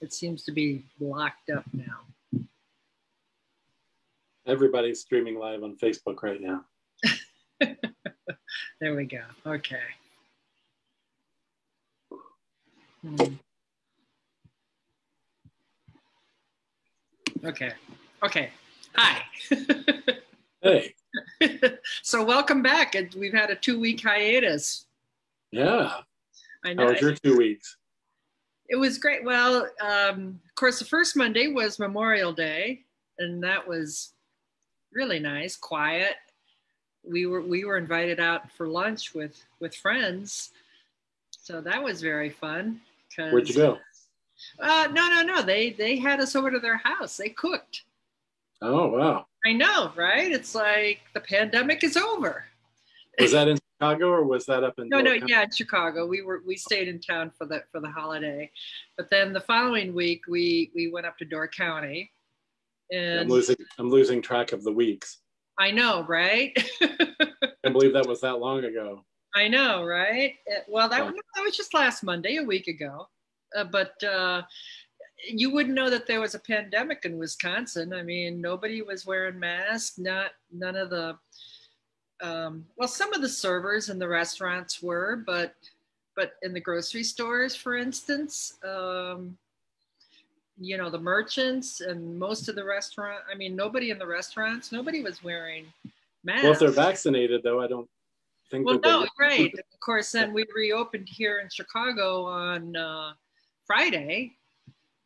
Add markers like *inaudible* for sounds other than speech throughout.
it seems to be locked up now. Everybody's streaming live on Facebook right now. *laughs* there we go. Okay. Hmm. Okay. Okay. Hi. hey. *laughs* so welcome back. We've had a two-week hiatus. Yeah. I know. How was your two weeks? It was great. Well, um, of course, the first Monday was Memorial Day, and that was really nice, quiet. We were we were invited out for lunch with with friends, so that was very fun. Where'd you go? Uh, no, no, no. They they had us over to their house. They cooked. Oh wow! I know, right? It's like the pandemic is over. Was that in Chicago or was that up in? No, no, yeah, in Chicago. We were we stayed in town for the for the holiday, but then the following week we we went up to Door County. And I'm losing I'm losing track of the weeks. I know, right? *laughs* I believe that was that long ago. I know, right? It, well, that, that was just last Monday, a week ago. Uh, but uh, you wouldn't know that there was a pandemic in Wisconsin. I mean, nobody was wearing masks. Not none of the um, well, some of the servers in the restaurants were, but but in the grocery stores, for instance, um, you know, the merchants and most of the restaurant. I mean, nobody in the restaurants, nobody was wearing masks. Well, if they're vaccinated, though, I don't think. Well, no, right. Of course, then we reopened here in Chicago on uh, Friday,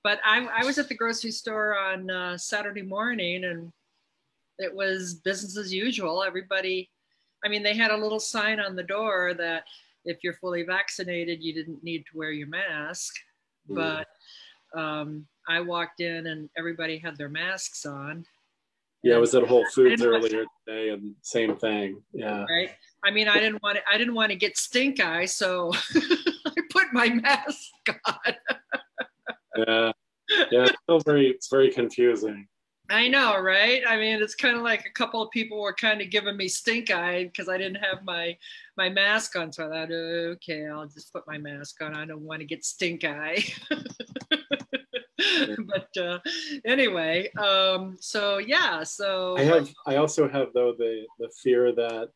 but I, I, was at the grocery store on uh, Saturday morning, and it was business as usual. Everybody I mean, they had a little sign on the door that if you're fully vaccinated, you didn't need to wear your mask. Mm. But um, I walked in and everybody had their masks on. Yeah, I was at Whole Foods *laughs* earlier today, and same thing. Yeah. Right. I mean, I didn't want to. I didn't want to get stink eye, so *laughs* I put my mask on. yeah. Yeah. It's still very. It's very confusing. I know, right? I mean, it's kind of like a couple of people were kind of giving me stink eye because I didn't have my my mask on. So I thought, okay, I'll just put my mask on. I don't want to get stink eye. *laughs* but uh, anyway, um, so yeah, so I have. I also have though the the fear that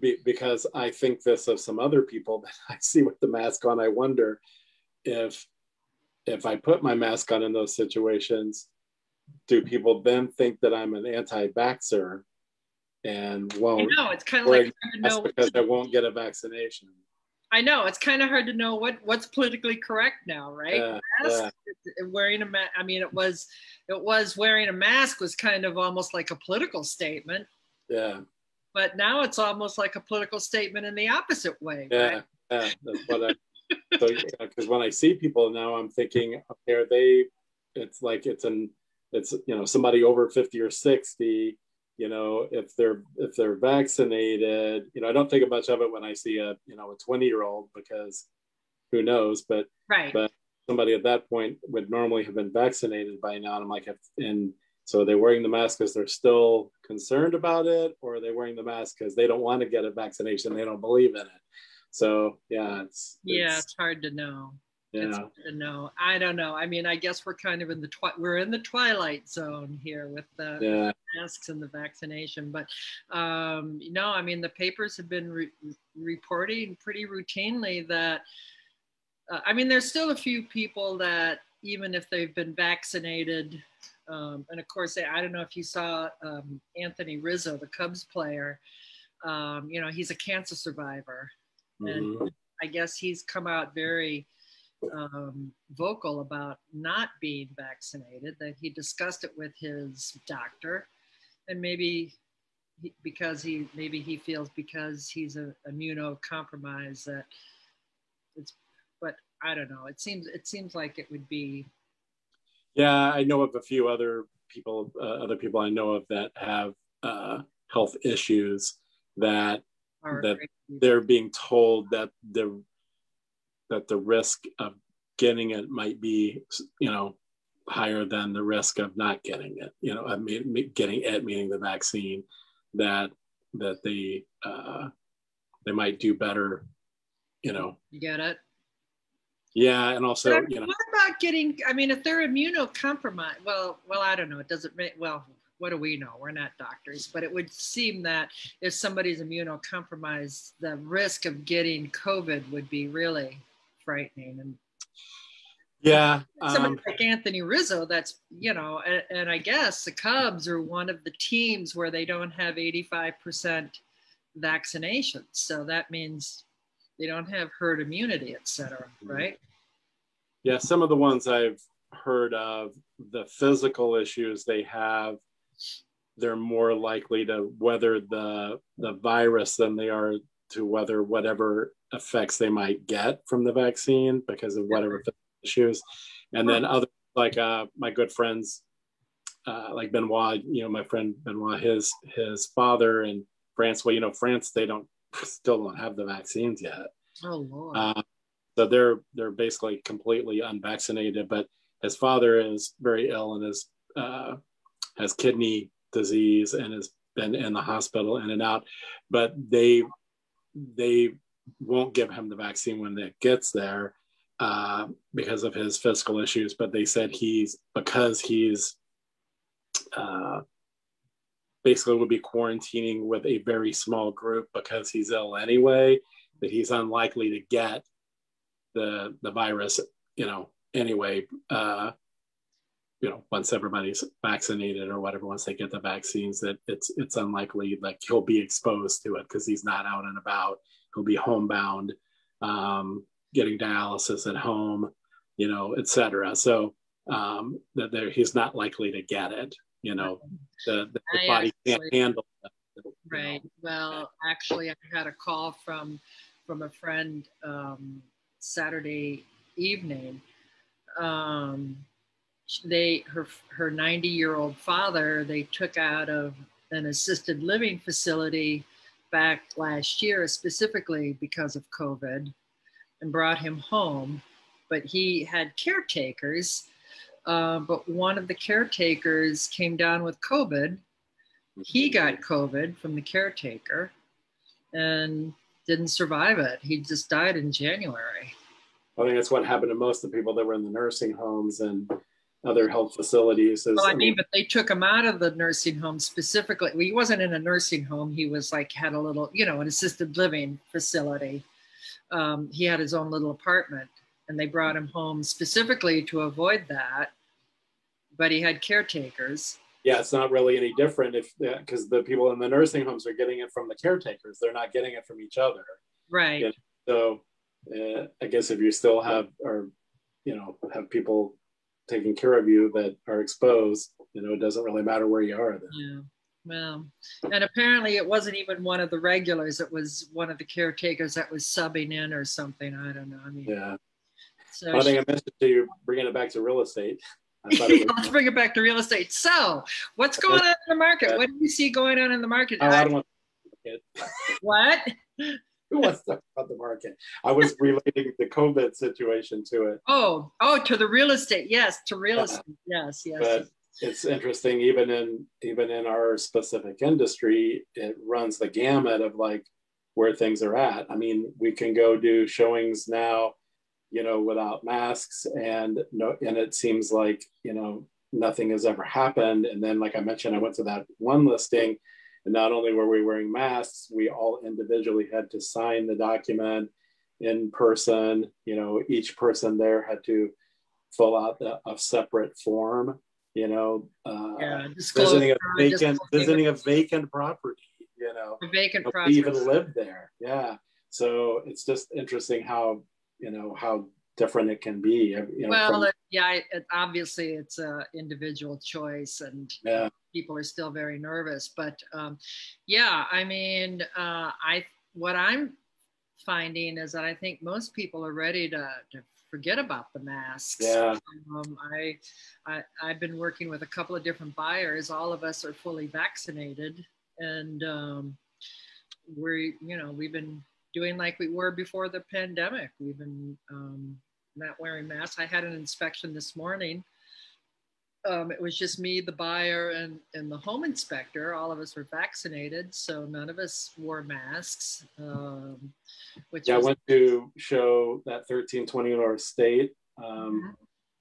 be, because I think this of some other people *laughs* that I see with the mask on, I wonder if if I put my mask on in those situations, do people then think that I'm an anti-vaxxer and won't? Know it's kind of like know because I won't get a vaccination. I know it's kind of hard to know what what's politically correct now, right? Yeah, yeah. Wearing a mask. I mean, it was it was wearing a mask was kind of almost like a political statement. Yeah. But now it's almost like a political statement in the opposite way. Yeah, right? yeah. That's what I so because when I see people now, I'm thinking, okay, are they? It's like it's an it's you know somebody over 50 or 60 you know if they're if they're vaccinated you know i don't think much of it when i see a you know a 20 year old because who knows but right but somebody at that point would normally have been vaccinated by now and i'm like if, and so they're they wearing the mask because they're still concerned about it or are they wearing the mask because they don't want to get a vaccination they don't believe in it so yeah, it's, yeah, it's, hard to know. Yeah. It's hard to know. I don't know. I mean, I guess we're kind of in the twi- we're in the twilight zone here with the yeah. masks and the vaccination. But um, you know, I mean, the papers have been re- reporting pretty routinely that. Uh, I mean, there's still a few people that even if they've been vaccinated, um, and of course, I don't know if you saw um, Anthony Rizzo, the Cubs player. Um, you know, he's a cancer survivor, and mm-hmm. I guess he's come out very um, vocal about not being vaccinated, that he discussed it with his doctor. And maybe he, because he, maybe he feels because he's a, immunocompromised that it's, but I don't know. It seems, it seems like it would be. Yeah, I know of a few other people, uh, other people I know of that have uh, health issues that that they're being told that the that the risk of getting it might be you know higher than the risk of not getting it you know I mean, getting it meaning the vaccine that that they uh, they might do better you know you get it Yeah, and also, I mean, you know, what about getting? I mean, if they're immunocompromised, well, well, I don't know. It doesn't well. What do we know? We're not doctors, but it would seem that if somebody's immunocompromised, the risk of getting COVID would be really frightening. And yeah, somebody um, like Anthony Rizzo, that's you know, and, and I guess the Cubs are one of the teams where they don't have 85% vaccinations, so that means they don't have herd immunity, et cetera, mm-hmm. right? Yeah, some of the ones I've heard of, the physical issues they have, they're more likely to weather the the virus than they are to weather whatever effects they might get from the vaccine because of whatever issues. And then other like uh, my good friends, uh, like Benoit, you know, my friend Benoit, his his father in France. Well, you know, France they don't still don't have the vaccines yet. Oh Lord. Uh, so they're they're basically completely unvaccinated. But his father is very ill and is uh, has kidney disease and has been in the hospital in and out. But they they won't give him the vaccine when it gets there uh, because of his physical issues. But they said he's because he's uh, basically would be quarantining with a very small group because he's ill anyway that he's unlikely to get the the virus you know anyway uh you know once everybody's vaccinated or whatever once they get the vaccines that it's it's unlikely like he'll be exposed to it because he's not out and about. He'll be homebound um getting dialysis at home you know etc so um that there he's not likely to get it you know. The, the, the body can't handle it right know. well actually i had a call from from a friend um, saturday evening um, they her her 90 year old father they took out of an assisted living facility back last year specifically because of covid and brought him home. But he had caretakers uh, but one of the caretakers came down with covid. He got covid from the caretaker and didn't survive it. He just died in january. I think that's what happened to most of the people that were in the nursing homes and other health facilities. As, well, I mean, but they took him out of the nursing home specifically. Well, he wasn't in a nursing home. He was like had a little, you know, an assisted living facility. Um, he had his own little apartment, and they brought him home specifically to avoid that. But he had caretakers. Yeah, it's not really any different if because the people in the nursing homes are getting it from the caretakers. They're not getting it from each other. Right. So, uh, I guess if you still have or you know have people taking care of you that are exposed, you know, it doesn't really matter where you are. Then. Yeah. Well, and apparently it wasn't even one of the regulars. It was one of the caretakers that was subbing in or something. I don't know. I mean, yeah. So I think I mentioned to you bringing it back to real estate. *laughs* Let's bring it back to real estate. So, what's going on in the market? What do you see going on in the market? Oh, I don't want what? *laughs* Who wants to talk about the market? I was relating the COVID situation to it. Oh, oh, to the real estate. Yes, to real yeah. estate. Yes, yes. But it's interesting, even in even in our specific industry, it runs the gamut of like where things are at. I mean, we can go do showings now, you know, without masks, and no, and it seems like you know nothing has ever happened. And then, like I mentioned, I went to that one listing and not only were we wearing masks, we all individually had to sign the document in person. You know, each person there had to fill out a, a separate form. You know, uh, yeah, visiting a vacant visiting a vacant property. You know, a vacant property. Even live there. Yeah. So it's just interesting how you know how different it can be. You know, well, from, yeah, it, obviously it's a individual choice, and yeah. people are still very nervous. But um, yeah, I mean, uh, I what I'm finding is that I think most people are ready to, to forget about the masks. Yeah. Um, I, I I've been working with a couple of different buyers. All of us are fully vaccinated, and um, we're you know we've been doing like we were before the pandemic. We've been um, not wearing masks. I had an inspection this morning um, it was just me, the buyer, and, and the home inspector. All of us were vaccinated, so none of us wore masks. Um, which yeah, was- I went to show that 1320 North State, um,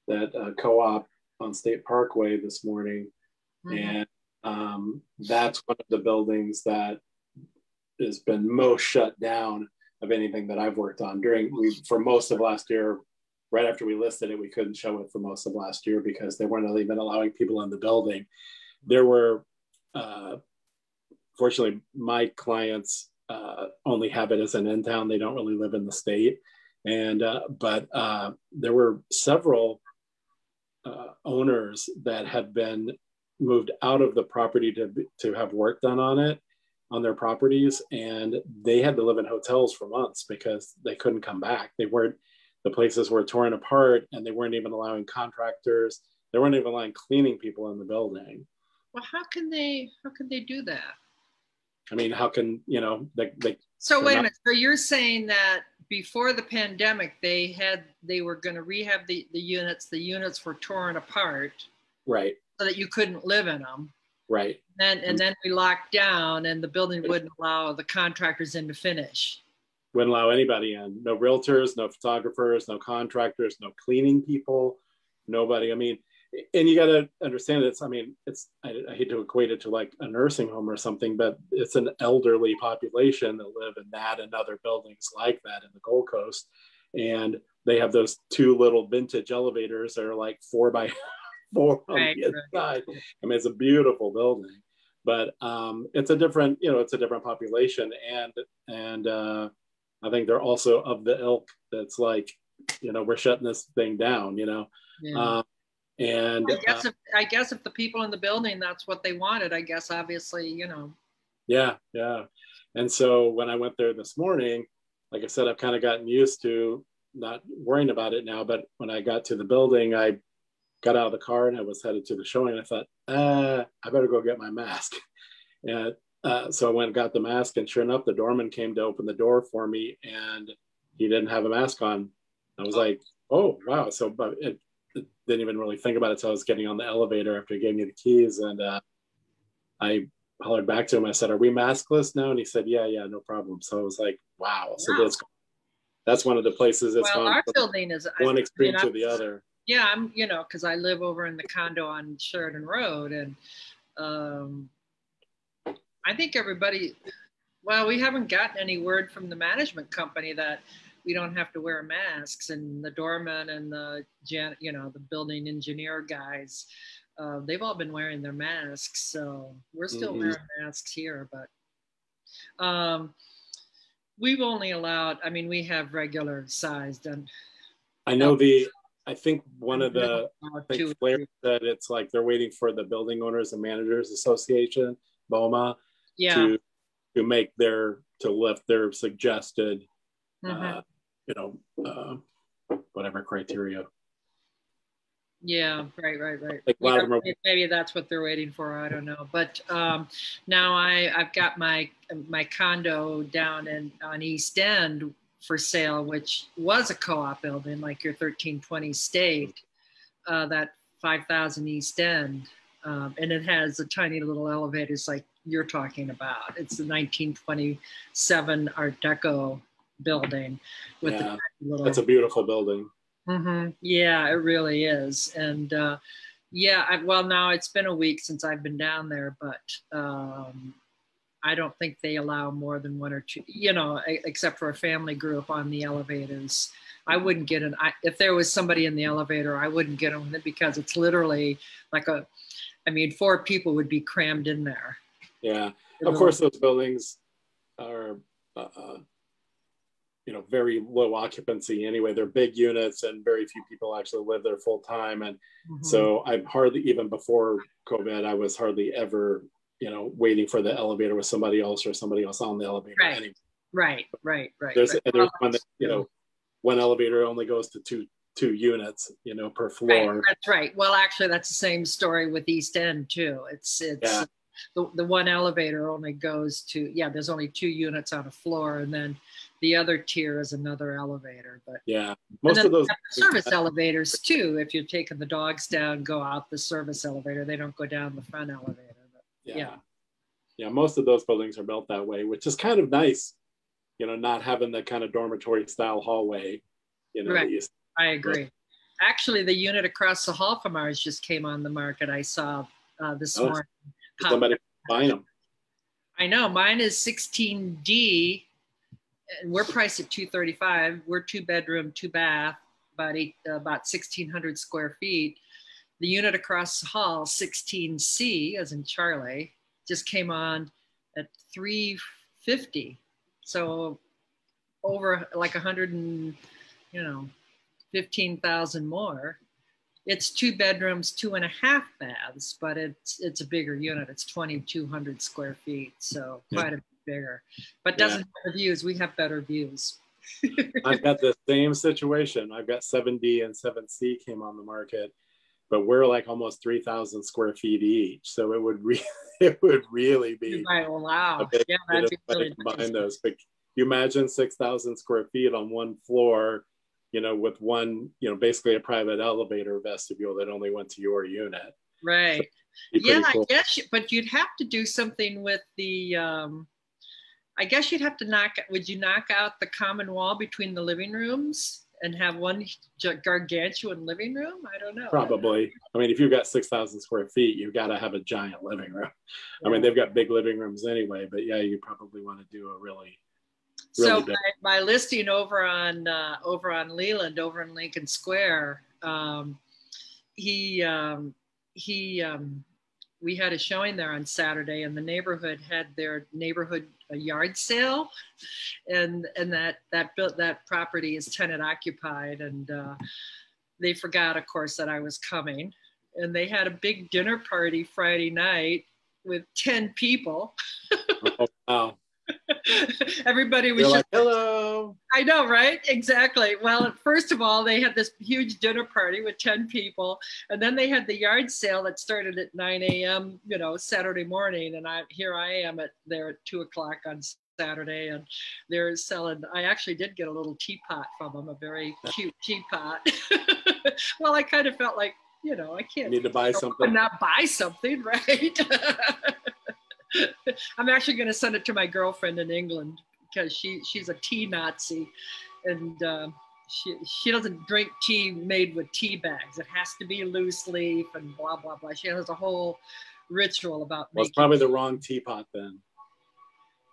mm-hmm. that uh, co-op on State Parkway this morning, mm-hmm. and um, that's one of the buildings that has been most shut down of anything that I've worked on during we for most of last year right after we listed it, we couldn't show it for most of last year because they weren't even allowing people in the building. There were, uh, fortunately, my clients uh, only have it as an in town. They don't really live in the state. And, uh, but uh, there were several uh, owners that had been moved out of the property to, to have work done on it on their properties and they had to live in hotels for months because they couldn't come back they weren't the places were torn apart and they weren't even allowing contractors they weren't even allowing cleaning people in the building. Well how can they how can they do that? I mean how can you know they, they so wait not- a minute. So you're saying that before the pandemic they had they were going to rehab the, the units the units were torn apart. Right. So that you couldn't live in them. Right. And, and then we locked down and the building wouldn't allow the contractors in to finish wouldn't allow anybody in. No realtors, no photographers, no contractors, no cleaning people, nobody. I mean, and you got to understand it's, I mean, it's, I, I, hate to equate it to like a nursing home or something, but it's an elderly population that live in that and other buildings like that in the Gold Coast. And they have those two little vintage elevators that are like four by *laughs* four on right, the inside. I mean, it's a beautiful building, but um, it's a different, you know, it's a different population. And, and, uh, I think they're also of the ilk that's like, you know, we're shutting this thing down, you know. Yeah. Um, and I guess uh, if I guess if the people in the building that's what they wanted, I guess obviously, you know. Yeah, yeah. And so when I went there this morning, like I said, I've kind of gotten used to not worrying about it now. But when I got to the building, I got out of the car and I was headed to the showing. I thought, uh, I better go get my mask. *laughs* And uh, so I went and got the mask, and sure enough, the doorman came to open the door for me, and he didn't have a mask on. I was oh. like, "Oh, wow!" So, but it, it, didn't even really think about it. So I was getting on the elevator after he gave me the keys, and uh, I hollered back to him. I said, "Are we maskless now?" And he said, "Yeah, yeah, no problem." So I was like, "Wow!" So wow. that's that's one of the places that's well, our building is one I, extreme I mean, to the other. Yeah, I'm you know because I live over in the condo on Sheridan Road, and um, I think everybody, well, we haven't gotten any word from the management company that we don't have to wear masks and the doorman and the, jan, you know, the building engineer guys, uh, they've all been wearing their masks. So we're still mm-hmm. wearing masks here, but um, we've only allowed, I mean, we have regular sized and I know the, I think one of the I think said it's like they're waiting for the Building Owners and Managers Association, BOMA, yeah. to to make their to lift their suggested mm-hmm. uh, you know uh, whatever criteria yeah right right right like yeah, maybe, maybe that's what they're waiting for i don't know but um, now i i've got my my condo down in on east end for sale which was a co-op building like your 1320 state uh, that 5000 east end um, and it has a tiny little elevators like you're talking about. It's the 1927 Art Deco building with yeah, the little. That's a beautiful building. Mm-hmm. Yeah, it really is, and uh, yeah, I, well, now it's been a week since I've been down there, but um, I don't think they allow more than one or two. You know, except for a family group on the elevators. I wouldn't get an. I, if there was somebody in the elevator, I wouldn't get them because it's literally like a. I mean, four people would be crammed in there. Yeah, of course, those buildings are, uh, uh, you know, very low occupancy anyway. They're big units, and very few people actually live there full time. And mm-hmm. so, I'm hardly even before COVID, I was hardly ever, you know, waiting for the elevator with somebody else or somebody else on the elevator. Right, anyway. right, right, right. There's right. there's one that you know, one elevator only goes to two two units, you know, per floor. Right, that's right. Well, actually, that's the same story with East End too. It's it's yeah the, the one elevator only goes to yeah there's only two units on a floor and then the other tier is another elevator. But yeah, most of those service *laughs* elevators too. If you're taking the dogs down, go out the service elevator. They don't go down the front elevator. But, yeah. yeah. yeah, most of those buildings are built that way, which is kind of nice. You know, not having the kind of dormitory style hallway. You know, right. You, I agree. Actually, the unit across the hall from ours just came on the market. I saw uh, this oh, morning. Somebody buying them. I know mine is 16D and we're priced at 235. We're two bedroom, two bath, about eight, uh, about 1600 square feet. The unit across the hall, 16C, as in Charlie, just came on at 350. So over like 100 and, you know, 15,000 more. It's two bedrooms, two and a half baths, but it's it's a bigger unit. It's 2,200 square feet, so yeah. quite a bit bigger, but doesn't yeah. have views. We have better views. *laughs* I've got the same situation. I've got 7D and 7C came on the market, but we're like almost 3,000 square feet each. So it would really, *laughs* it would really be. Right, wow. yeah, that'd be really combine nice. those. But you imagine 6,000 square feet on one floor, you know, with one, you know, basically a private elevator vestibule that only went to your unit. Right. So yeah, cool. I guess, but you'd have to do something with the, um, I guess you'd have to knock, would you knock out the common wall between the living rooms and have one gargantuan living room? I don't know. Probably. I mean, if you've got 6,000 square feet, you've got to have a giant living room. Yeah. I mean, they've got big living rooms anyway, but yeah, you probably want to do a really, really so my, my, listing over on uh, over on Leland, over in Lincoln Square, um, he um, he um, we had a showing there on Saturday, and the neighborhood had their neighborhood a yard sale, and and that that built that property is tenant occupied, and uh, they forgot, of course, that I was coming, and they had a big dinner party Friday night with ten people. *laughs* oh, wow. *laughs* Everybody was just, like, hello. I know, right? Exactly. Well, first of all, they had this huge dinner party with 10 people. And then they had the yard sale that started at 9 a.m., you know, Saturday morning. And I here I am at there at two o'clock on Saturday, and they're selling. I actually did get a little teapot from them, a very cute teapot. *laughs* well, I kind of felt like, you know, I can't you need to buy something. Not buy something, *laughs* right? *laughs* I'm actually going to send it to my girlfriend in England because she she's a tea Nazi, and uh, she she doesn't drink tea made with tea bags. It has to be loose leaf and blah blah blah. She has a whole ritual about. Well, it's probably tea. the wrong teapot then.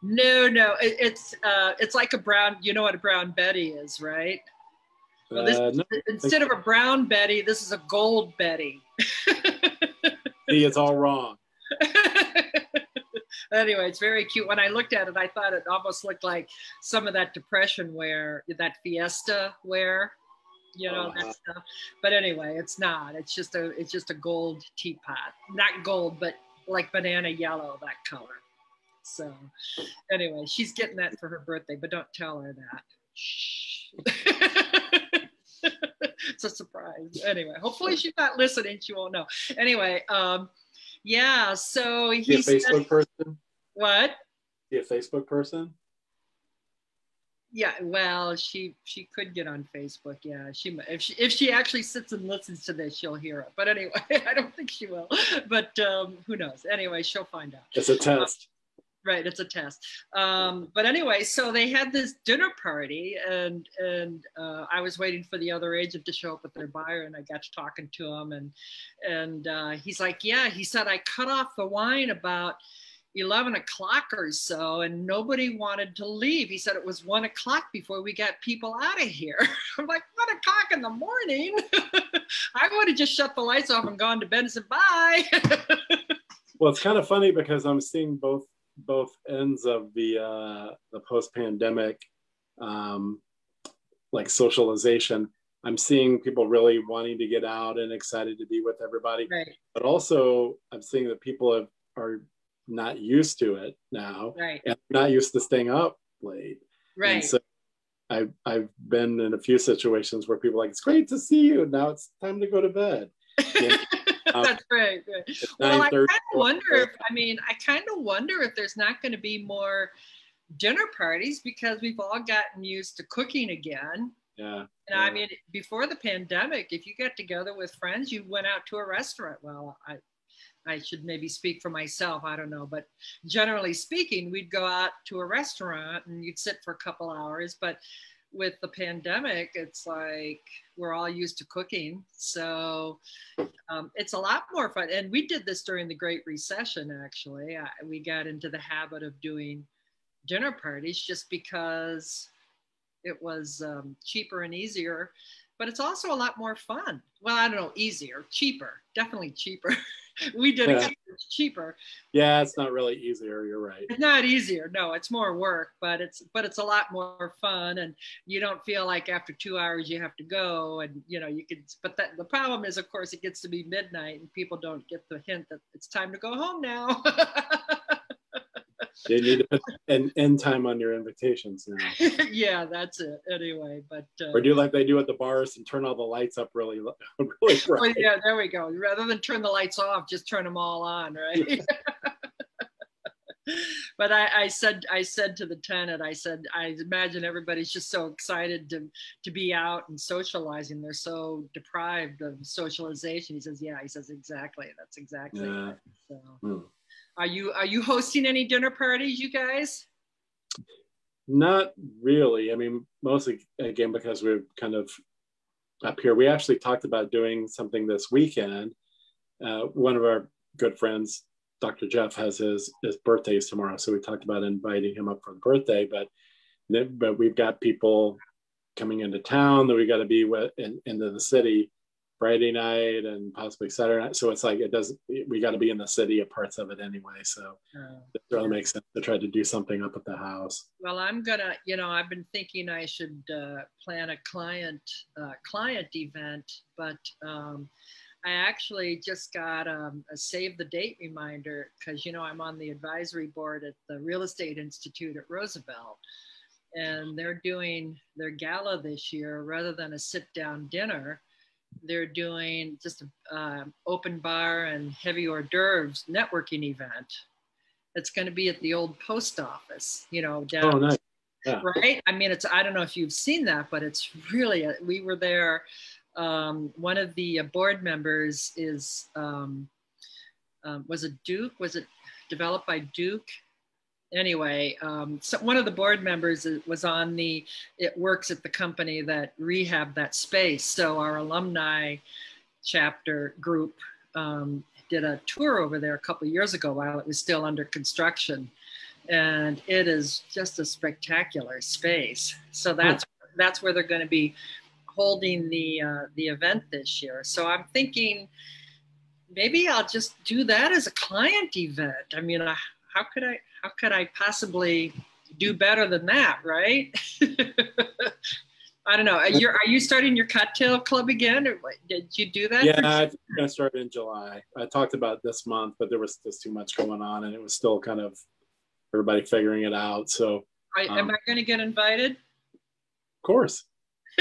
No, no, it, it's uh, it's like a brown. You know what a brown Betty is, right? Well, this, uh, no, instead of a brown Betty, this is a gold Betty. *laughs* See, it's all wrong. *laughs* anyway, it's very cute. When I looked at it, I thought it almost looked like some of that depression wear, that fiesta wear, you know, oh, that stuff. But anyway, it's not. It's just a it's just a gold teapot. Not gold, but like banana yellow, that color. So anyway, she's getting that for her birthday, but don't tell her that. *laughs* it's a surprise. Anyway, hopefully she's not listening. She won't know. Anyway, um, yeah. So he a Facebook person. What? He a Facebook person. Yeah, well, she she could get on Facebook. Yeah, she if she if she actually sits and listens to this, she'll hear it. But anyway, *laughs* I don't think she will. But um, who knows? Anyway, she'll find out. It's a test. Right, it's a test. Um, but anyway, so they had this dinner party, and and uh, I was waiting for the other agent to show up with their buyer, and I got to talking to him, and and uh, he's like, yeah, he said I cut off the wine about 11 o'clock or so and nobody wanted to leave. He said it was one o'clock before we got people out of here. *laughs* I'm like one o'clock in the morning? *laughs* I would have just shut the lights off and gone to bed and said bye. *laughs* Well it's kind of funny because i'm seeing both both ends of the uh the post-pandemic um like socialization i'm seeing people really wanting to get out and excited to be with everybody right. but also i'm seeing that people have are not used to it now right and not used to staying up late right and so I've I've been in a few situations where people are like, it's great to see you. Now it's time to go to bed. *laughs* That's right. right. Well, I kind of wonder if, I mean, I kind of wonder if there's not going to be more dinner parties because we've all gotten used to cooking again. Yeah. And yeah. I mean, before the pandemic, if you got together with friends, you went out to a restaurant. Well, I, I should maybe speak for myself. I don't know, but generally speaking, we'd go out to a restaurant and you'd sit for a couple hours. But with the pandemic, it's like we're all used to cooking. So um, it's a lot more fun. And we did this during the Great Recession, actually. I, we got into the habit of doing dinner parties just because it was um, cheaper and easier, but it's also a lot more fun. Well, I don't know, easier, cheaper, definitely cheaper. *laughs* *laughs* we did yeah. it cheaper. Yeah, it's not really easier. You're right. It's not easier. No, it's more work, but it's but it's a lot more fun, and you don't feel like after two hours you have to go, and you know you could. But that, the problem is, of course, it gets to be midnight, and people don't get the hint that it's time to go home now. *laughs* you need to put an end time on your invitations now. *laughs* yeah, that's it. Anyway, but uh, or do like they do at the bars and turn all the lights up really, *laughs* really *laughs* bright. Well, yeah, there we go. Rather than turn the lights off, just turn them all on, right? but I, I, said I said to the tenant, I said, I imagine everybody's just so excited to to be out and socializing. They're so deprived of socialization. He says, Yeah, he says exactly. That's exactly yeah. It. So. Hmm. Are you are you hosting any dinner parties, you guys? Not really. I mean, mostly again because we're kind of up here. We actually talked about doing something this weekend. Uh, one of our good friends, Dr. Jeff, has his his birthdays tomorrow, so we talked about inviting him up for the birthday. But but we've got people coming into town that we got to be with in, into the city Friday night and possibly Saturday night. So it's like it doesn't. We got to be in the city of parts of it anyway. So it really makes sense to try to do something up at the house. Well, I'm gonna. You know, I've been thinking I should uh, plan a client uh, client event, but um, I actually just got um, a save the date reminder because you know I'm on the advisory board at the Real Estate Institute at Roosevelt. And they're doing their gala this year rather than a sit down dinner they're doing just an uh, open bar and heavy hors d'oeuvres networking event. It's going to be at the old post office, you know, down. Oh, nice. Yeah. Right. I mean, it's, I don't know if you've seen that, but it's really, a, we were there. Um, one of the uh, board members is, um, um, was it Duke? Was it developed by Duke? Anyway, um, so one of the board members was on the, it works at the company that rehab that space. So our alumni chapter group um, did a tour over there a couple years ago while it was still under construction. And it is just a spectacular space. So that's, oh. that's where they're going to be holding the, uh, the event this year. So I'm thinking, maybe I'll just do that as a client event. I mean, I, how could I how could I possibly do better than that, right? *laughs* I don't know. Are you, are you starting your cocktail club again? Or did you do that? Yeah, I think I started in July. I talked about this month, but there was just too much going on, and it was still kind of everybody figuring it out. So, I, um, am I going to get invited? Of course. *laughs*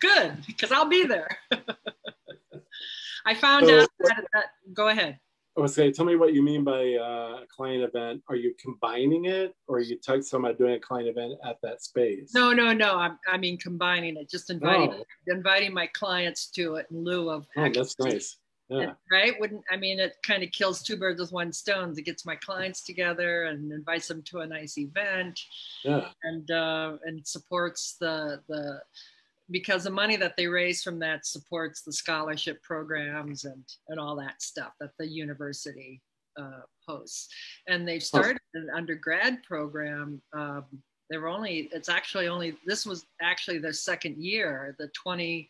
Good, because I'll be there. *laughs* I found so, out that, that. Go ahead. I was saying, tell me what you mean by uh, a client event. Are you combining it, or are you talking about doing a client event at that space? No, no, no. I'm, I mean combining it, just inviting oh. inviting my clients to it in lieu of. Oh, that's nice. Yeah. right? Wouldn't I mean it kind of kills two birds with one stone. It gets my clients together and invites them to a nice event. Yeah. And uh, and supports the the because the money that they raise from that supports the scholarship programs and, and all that stuff that the university uh, hosts. And they've started an undergrad program. Um, they were only, it's actually only, this was actually their second year. The 20,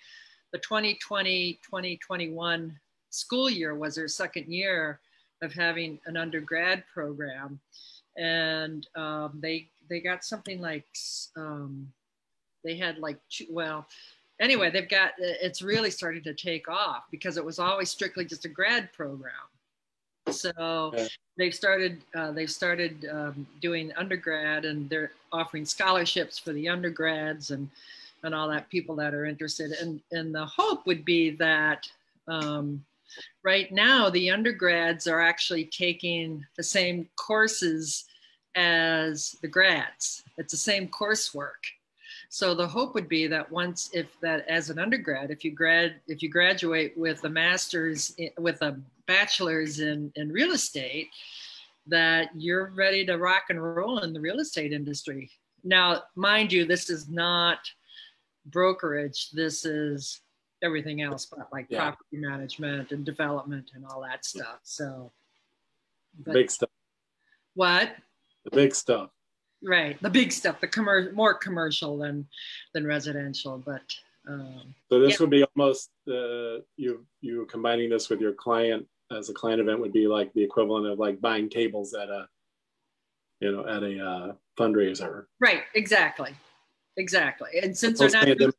the 2020, 2021 school year was their second year of having an undergrad program. And um, they, they got something like, um, they had like two, well anyway they've got it's really starting to take off because it was always strictly just a grad program so they've started uh, they've started um, doing undergrad and they're offering scholarships for the undergrads and and all that people that are interested and and the hope would be that um, right now the undergrads are actually taking the same courses as the grads. It's the same coursework. So the hope would be that once, if that as an undergrad, if you grad, if you graduate with a master's, eh, with a bachelor's in, in real estate, that you're ready to rock and roll in the real estate industry. Now, mind you, this is not brokerage. This is everything else, but like yeah. property management and development and all that stuff. So, but, big stuff. What? The big stuff. Right, the big stuff, the commercial, more commercial than than residential, but. Um, so this yeah. would be almost uh, you you combining this with your client as a client event would be like the equivalent of like buying tables at a you know at a uh, fundraiser. Right, exactly, exactly. And since they're not doing,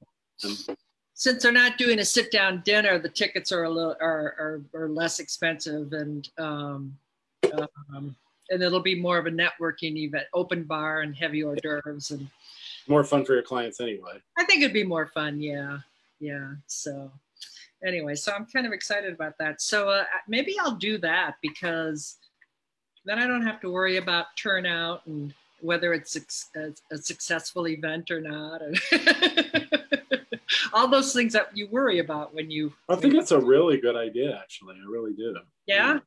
since they're not doing a sit down dinner, the tickets are a little are are, are less expensive and. Um, um, and it'll be more of a networking event, open bar and heavy hors d'oeuvres and more fun for your clients anyway. I think it'd be more fun. Yeah. Yeah. So anyway, so I'm kind of excited about that. So uh, maybe I'll do that because then I don't have to worry about turnout and whether it's a, a successful event or not. *laughs* All those things that you worry about when you. I think it's a really good idea, actually. I really do. Yeah.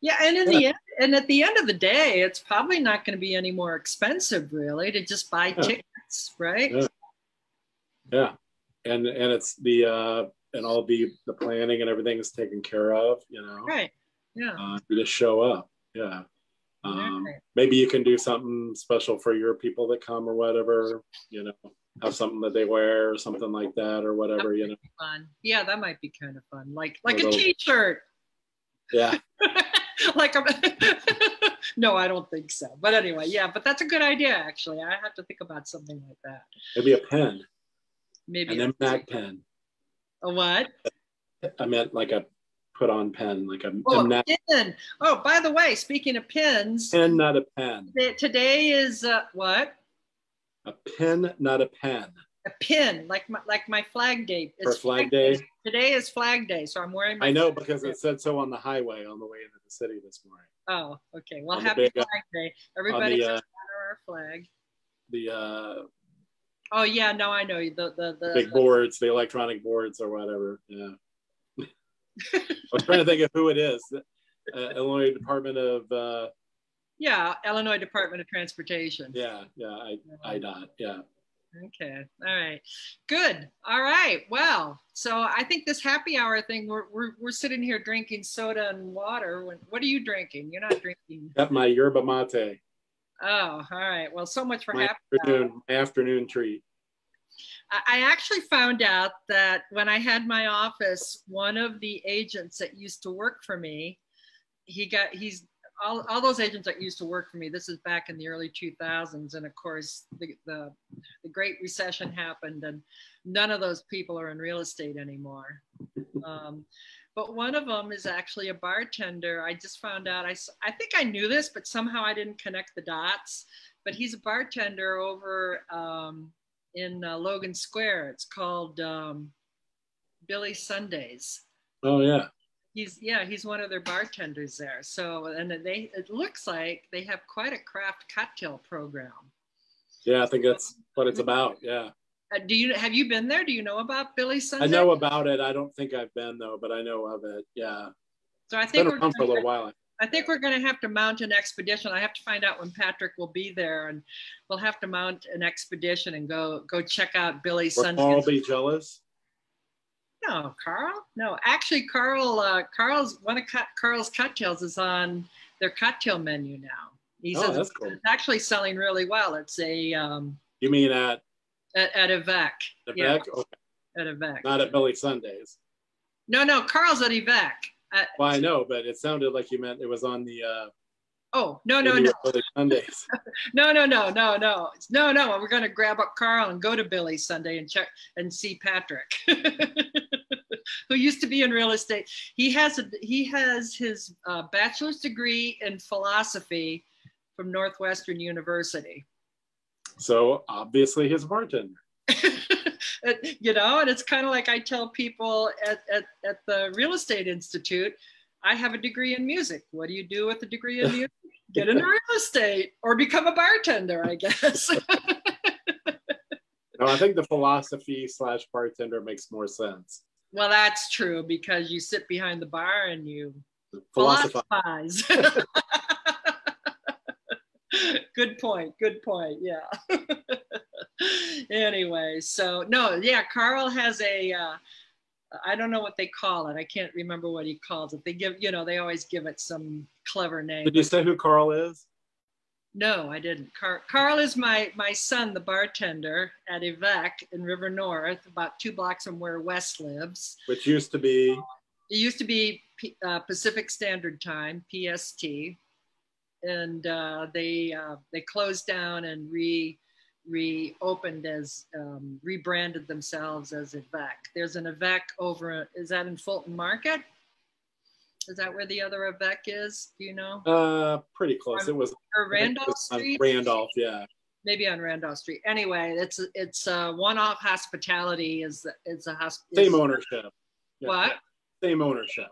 Yeah. And in the end, and at the end of the day, it's probably not going to be any more expensive, really, to just buy yeah. tickets, right? Yeah. yeah, and and it's the uh, and all the the planning and everything is taken care of, you know. Right. Yeah. Uh, you just show up. Yeah. Um, right. Maybe you can do something special for your people that come or whatever. You know, have something that they wear or something like that or whatever. You know. Fun. Yeah, that might be kind of fun. Like like a, a T-shirt. Yeah. *laughs* *laughs* like I'm *laughs* no, I don't think so. But anyway, yeah, but that's a good idea actually. I have to think about something like that. Maybe a pen. Maybe an impact pen. A what? I meant like a put on pen, like a, oh, a pen. Oh, by the way, speaking of pens. Pen, not a pen. Today is uh, what? A pen, not a pen a pin like my like my flag day. It's For flag, flag day. day. Today is flag day, so I'm wearing. I know because it said so on the highway on the way into the city this morning. Oh, okay. Well, on happy big, uh, flag day, everybody! The, uh, our flag. The. uh Oh yeah, no, I know the the the big the, boards, the electronic boards or whatever. Yeah. I was trying to think of who it is. Uh, Illinois Department of. Uh, yeah, Illinois Department of Transportation. Yeah, yeah, I, IDOT, yeah. Okay. All right. Good. All right. Well, so I think this happy hour thing, we're, we're, we're sitting here drinking soda and water. When, what are you drinking? You're not drinking. Got my yerba mate. Oh, all right. Well, so much for my happy afternoon, hour. Afternoon treat. I actually found out that when I had my office, one of the agents that used to work for me, he got he's all, all those agents that used to work for me, this is back in the early 2000s. And of course, the, the, the Great Recession happened, and none of those people are in real estate anymore. Um, but one of them is actually a bartender. I just found out, I, I think I knew this, but somehow I didn't connect the dots. But he's a bartender over um, in uh, Logan Square. It's called um, Billy Sundays. Oh, yeah he's yeah he's one of their bartenders there. So and they it looks like they have quite a craft cocktail program. Yeah i think that's what it's about yeah. Uh, do you have you been there? Do you know about billy sunday? I know about it. I don't think i've been though but i know of it yeah. So i think we're gonna, for a little while. I think we're going to have to mount an expedition. I have to find out when Patrick will be there, and we'll have to mount an expedition and go go check out Billy Sunday. Paul be jealous? No, Carl. No, actually, Carl. Uh, Carl's one of Carl's cocktails is on their cocktail menu now. He oh, says that's cool. it's actually selling really well. It's a. Um, you mean at? At, at Avec. Avec. Yeah. Okay. At Avec. Not at Billy Sundays. No, no, Carl's at Avec. At, well, I know, but it sounded like you meant it was on the. Uh, Oh no no no! *laughs* Sundays. *laughs* no no no no no no no! We're gonna grab up Carl and go to Billy Sunday and check and see Patrick, *laughs* who used to be in real estate. He has a he has his uh, bachelor's degree in philosophy from Northwestern University. So obviously, he's a bartender. *laughs* you know, and it's kind of like I tell people at, at, at the Real Estate Institute, I have a degree in music. What do you do with a degree in music? *laughs* get into real estate or become a bartender, I guess. *laughs* no, I think the philosophy slash bartender makes more sense. Well, that's true because you sit behind the bar and you philosophize. *laughs* good point. Good point. Yeah. *laughs* anyway, so no, yeah, Carl has a. Uh, I don't know what they call it. I can't remember what he calls it. They give, you know, they always give it some clever name. Did you say who Carl is? No, I didn't. Car- Carl is my my son, the bartender at Avec in River North, about two blocks from where Wes lives. Which used to be. It used to be P- uh, Pacific Standard Time (PST), and uh, they uh, they closed down and re reopened as um, rebranded themselves as Avec. There's an Avec over. Is that in Fulton Market? Is that where the other Avec is? Do you know? Uh, pretty close. On, it was or Randolph Street. Randolph, yeah. Maybe on Randolph Street. Anyway, it's it's uh, one-off hospitality. Is is a hosp- same ownership. Yeah. What? Same ownership.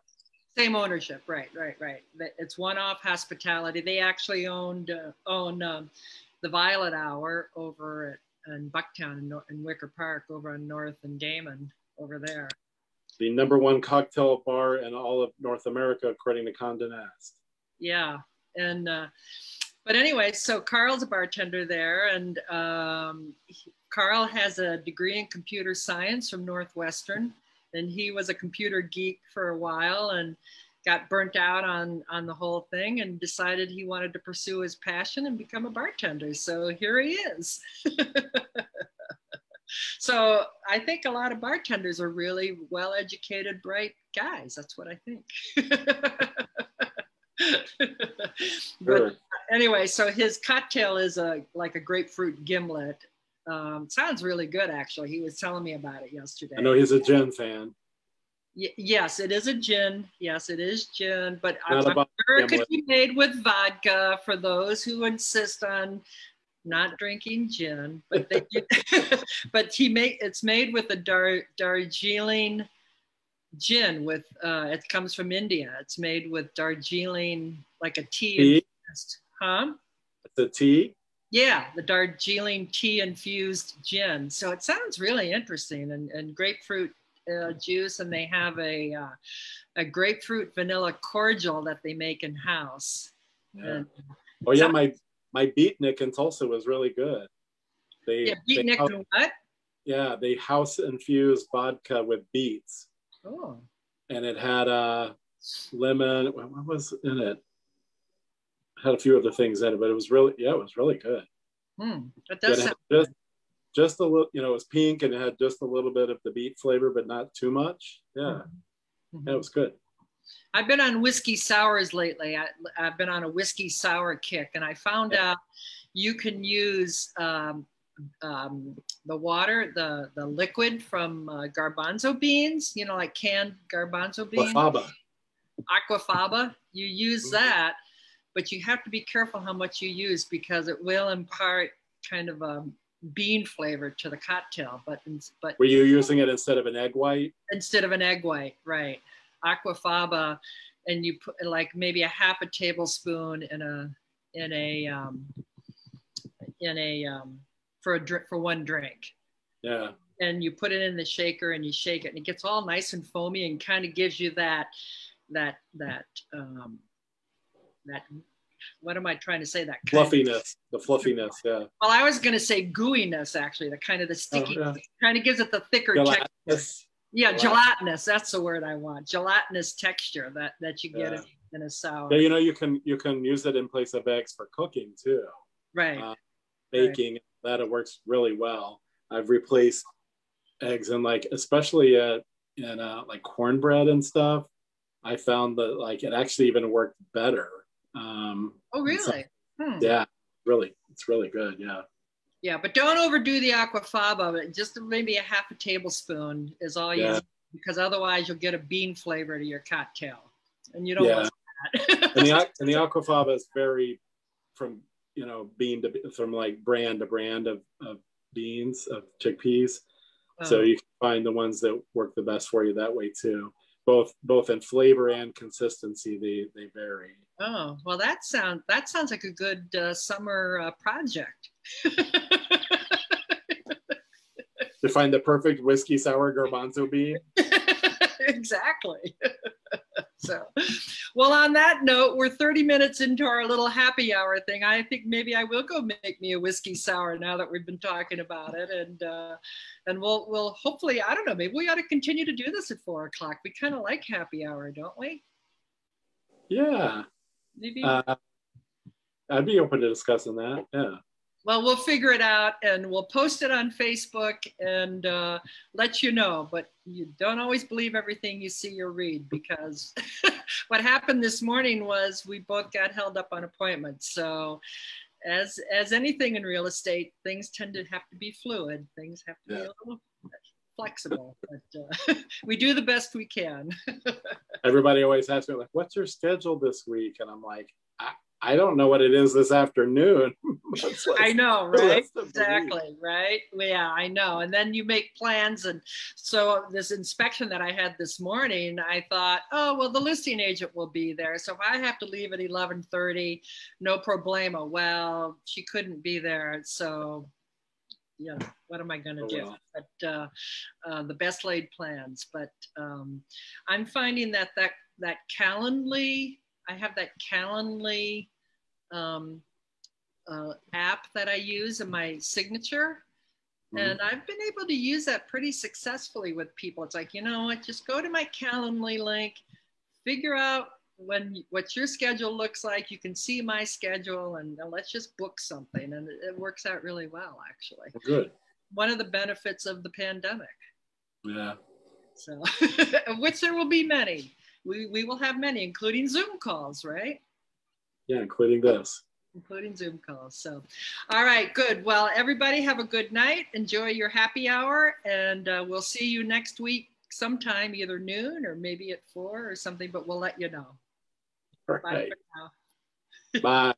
Same ownership, right, right, right. It's one-off hospitality. They actually owned uh, own um, the Violet Hour over at in Bucktown in, in Wicker Park, over on North and Damen, over there the number one cocktail bar in all of North America, according to Condé Nast. Yeah, and uh, but anyway, so Carl's a bartender there, and um, he, Carl has a degree in computer science from Northwestern, and he was a computer geek for a while and got burnt out on on the whole thing and decided he wanted to pursue his passion and become a bartender. So here he is. *laughs* so I think a lot of bartenders are really well educated, bright guys. That's what I think. *laughs* but anyway, so his cocktail is a like a grapefruit gimlet. Um, sounds really good, actually. He was telling me about it yesterday. I know he's a gin fan. Y- yes, it is a gin. Yes, it is gin, but I'm, I'm sure it could be made with vodka for those who insist on not drinking gin, but they, *laughs* but he made it's made with a Dar, Darjeeling gin with uh, it comes from India. It's made with Darjeeling like a tea, tea? huh? It's a tea. Yeah, the Darjeeling tea infused gin. So it sounds really interesting and, and grapefruit uh, juice, and they have a uh, a grapefruit vanilla cordial that they make in house. Yeah. oh yeah, my my beatnik in Tulsa was really good. They, yeah, beatnik and what? Yeah, they house infused vodka with beets. Oh. And it had a uh, lemon. What was in it? Had a few other things in it, but it was really yeah, it was really good. Hmm. That does sound just, just a little, you know, it was pink and it had just a little bit of the beet flavor, but not too much. Yeah, mm-hmm. yeah, it was good. I've been on whiskey sours lately. I, have been on a whiskey sour kick, and I found out you can use um, um, the water, the the liquid from uh, garbanzo beans. You know, like canned garbanzo beans. Aquafaba. Aquafaba. You use mm-hmm. that, but you have to be careful how much you use because it will impart kind of a bean flavor to the cocktail. But but were you using it instead of an egg white? Instead of an egg white, right? Aquafaba and you put like maybe a half a tablespoon in a in a um, in a um, for a drink for one drink yeah and you put it in the shaker and you shake it and it gets all nice and foamy and kind of gives you that that that um, that what am I trying to say? That fluffiness, of, the fluffiness, yeah. Well, I was going to say gooiness, actually, the kind of the sticky, oh, yeah. kind of gives it the thicker texture yeah gelatinous. that's the word i want. Gelatinous texture that that you get yeah. in, a sour yeah you know you can you can use it in place of eggs for cooking too. Right. Uh, baking right. that it works really well. I've replaced eggs and like especially at in uh, like cornbread and stuff. I found that like it actually even worked better um oh really? Hmm. yeah really it's really good yeah yeah, but don't overdo the aquafaba. Just maybe a half a tablespoon is all you need because otherwise you'll get a bean flavor to your cocktail, and you don't yeah. want that. *laughs* and the *laughs* and the aquafaba is very from you know bean to from like brand to brand of, of beans of chickpeas. Oh. So you can find the ones that work the best for you that way too. both both in flavor and consistency they they vary oh well that sounds that sounds like a good uh, summer uh, project to find the perfect whiskey sour garbanzo bean *laughs* exactly. *laughs* So well on that note we're 30 minutes into our little happy hour thing. I think maybe i will go make me a whiskey sour now that we've been talking about it. And uh, and we'll we'll hopefully i don't know maybe we ought to continue to do this at four o'clock. We kind of like happy hour don't we? Yeah. Maybe. Uh, i'd be open to discussing that. Yeah well, we'll figure it out and we'll post it on Facebook and uh, let you know. But you don't always believe everything you see or read because *laughs* what happened this morning was we both got held up on appointments. So, as as anything in real estate, things tend to have to be fluid. Things have to yeah. be a little flexible, but uh, *laughs* we do the best we can. *laughs* Everybody always asks me like, "What's your schedule this week?" And I'm like, I don't know what it is this afternoon. *laughs* I know, right? Exactly, right? Yeah, I know. And then you make plans. And so this inspection that I had this morning, I thought, oh, well, the listing agent will be there. So if I have to leave at 1130, no problema. Well, she couldn't be there. So, yeah, what am I going to oh, do? Wow. But uh, uh, the best laid plans. But um, I'm finding that that, that Calendly I have that Calendly um, uh, app that I use in my signature. Mm-hmm. And I've been able to use that pretty successfully with people. It's like, you know what, just go to my Calendly link, figure out when what your schedule looks like. You can see my schedule and let's just book something. And it, it works out really well, actually. Good. One of the benefits of the pandemic. Yeah. So, *laughs* which there will be many we, we will have many, including Zoom calls, right? Yeah, including this. Including Zoom calls. So, all right, good. Well, everybody have a good night. Enjoy your happy hour, and uh, we'll see you next week sometime, either noon or maybe at four or something, but we'll let you know. Bye for now. *laughs* Bye.